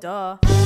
Duh.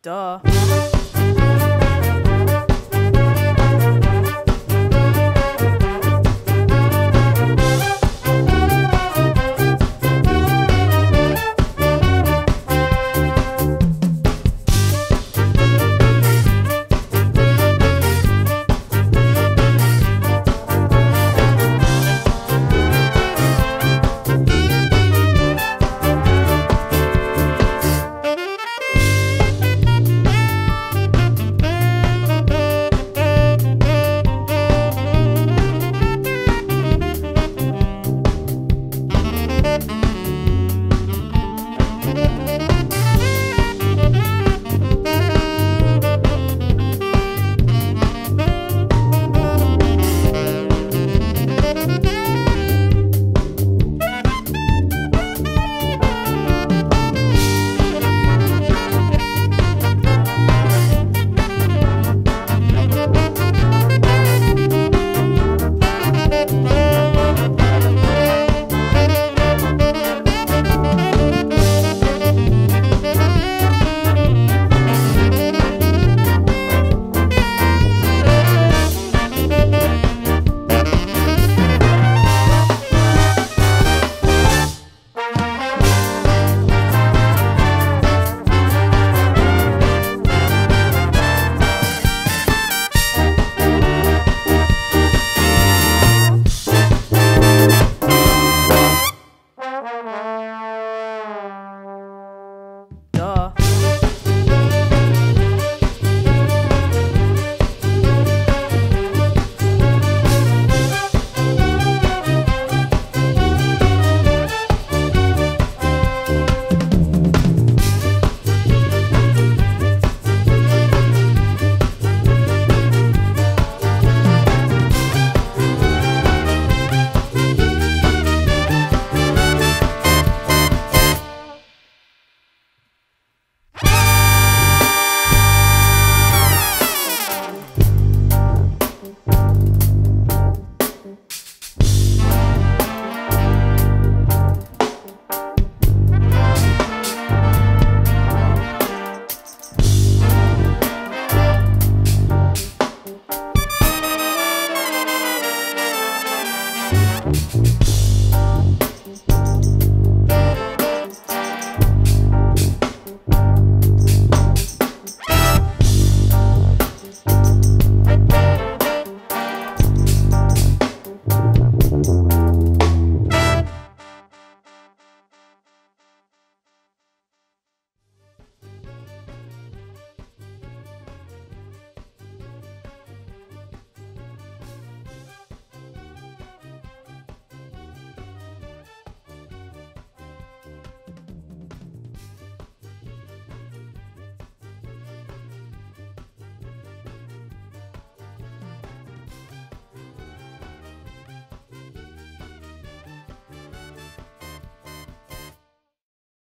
Duh.